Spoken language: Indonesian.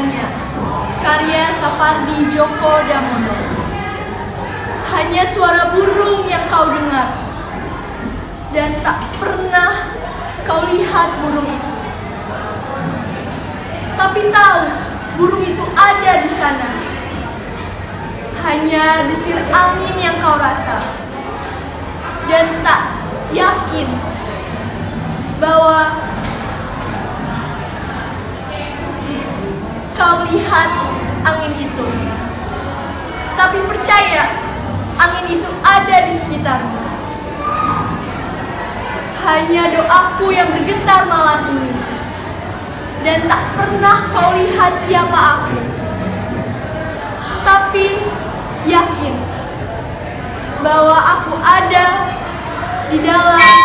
dengannya. Karya Sapardi Djoko Damono. Hanya suara burung yang kau dengar. Dan tak pernah kau lihat burung itu. Tapi tahu burung itu ada di sana. Hanya desir angin yang kau rasa. Dan tak yakin bahwa kau lihat angin itu. Tapi percaya, angin itu ada di sekitarmu. Hanya doaku yang bergetar malam ini. Dan tak pernah kau lihat siapa aku. Tapi yakin bahwa aku ada di dalam